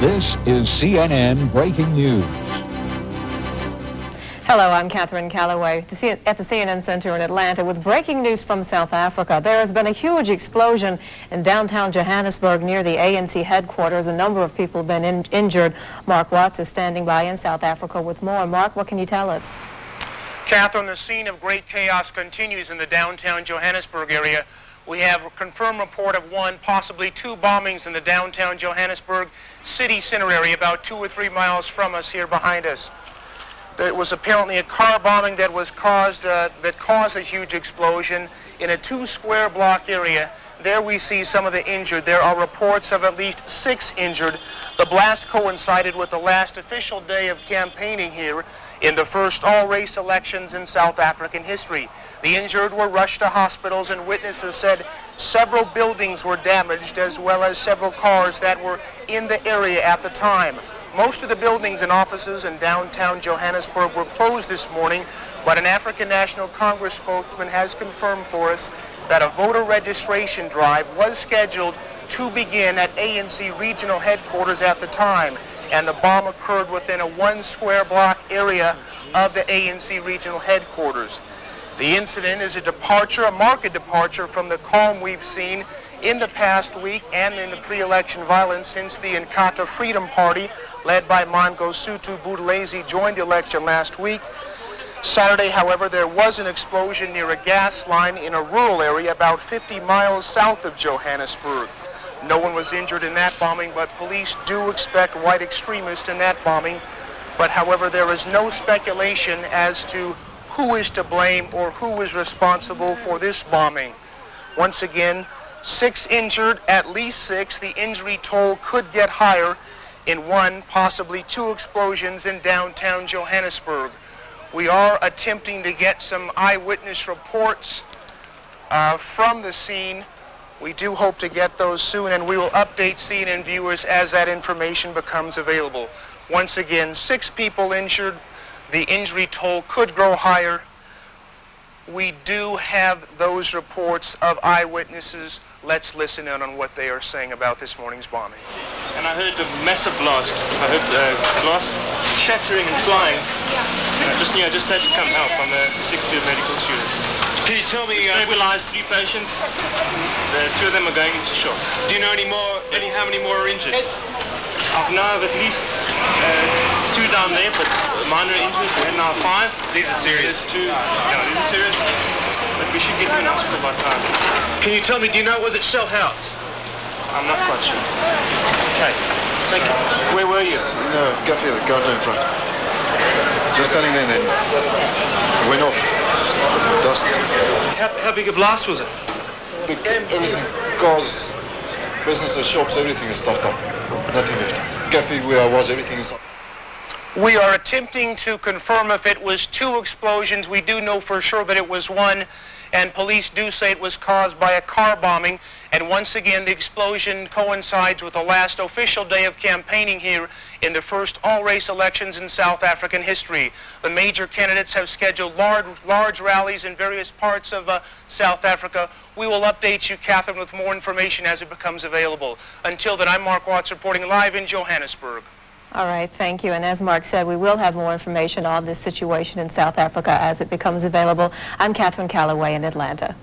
This is CNN Breaking News. Hello, I'm Catherine Callaway at the CNN Center in Atlanta with breaking news from South Africa. There has been a huge explosion in downtown Johannesburg near the ANC headquarters. A number of people have been in injured. Marc Watts is standing by in South Africa with more. Marc, what can you tell us? Catherine, the scene of great chaos continues in the downtown Johannesburg area. We have a confirmed report of one, possibly two bombings in the downtown Johannesburg city center area, about two or three miles from us here behind us. It was apparently a car bombing that was caused uh, that caused a huge explosion in a two square block area. There we see some of the injured. There are reports of at least six injured. The blast coincided with the last official day of campaigning here in the first all-race elections in South African history. The injured were rushed to hospitals and witnesses said several buildings were damaged as well as several cars that were in the area at the time. Most of the buildings and offices in downtown Johannesburg were closed this morning, but an African National Congress spokesman has confirmed for us that a voter registration drive was scheduled to begin at ANC regional headquarters at the time, and the bomb occurred within a one square block area of the ANC regional headquarters. The incident is a departure, a marked departure from the calm we've seen in the past week and in the pre-election violence since the Inkatha Freedom Party, led by Mangosuthu Buthelezi, joined the election last week. Saturday, however, there was an explosion near a gas line in a rural area about 50 miles south of Johannesburg. No one was injured in that bombing, but police do expect white extremists in that bombing. But however, there is no speculation as to who is to blame or who is responsible for this bombing. Once again, Six injured, at least six. The injury toll could get higher in one, possibly two explosions in downtown Johannesburg. We are attempting to get some eyewitness reports uh, from the scene. We do hope to get those soon, and we will update CNN viewers as that information becomes available. Once again, six people injured. The injury toll could grow higher. We do have those reports of eyewitnesses Let's listen in on what they are saying about this morning's bombing. And I heard a massive blast. I heard uh, glass shattering and flying. And I just knew I just had to come help. I'm a 6th-year medical student. Can you tell me... Uh, stabilized three patients. The two of them are going into shock. Do you know any more, any, how many more are injured? I know of at least uh, two down there, but minor injuries. We're now five. These are serious. There's two. Yeah, these are serious. But we should get to an hospital by time. Can you tell me, do you know, was it Shell House? I'm not quite sure. Okay, thank you. Where were you? No, Guffey, the garden in front. Just standing there then it went off. Dust. How, how big a blast was it? The, everything, cars, businesses, shops, everything is stuffed up. Nothing left. Guffey, where I was, everything is up. We are attempting to confirm if it was two explosions. We do know for sure that it was one and police do say it was caused by a car bombing. And once again, the explosion coincides with the last official day of campaigning here in the first all-race elections in South African history. The major candidates have scheduled large, large rallies in various parts of uh, South Africa. We will update you, Catherine, with more information as it becomes available. Until then, I'm Marc Watts reporting live in Johannesburg. All right, thank you. And as Marc said, we will have more information on this situation in South Africa as it becomes available. I'm Catherine Callaway in Atlanta.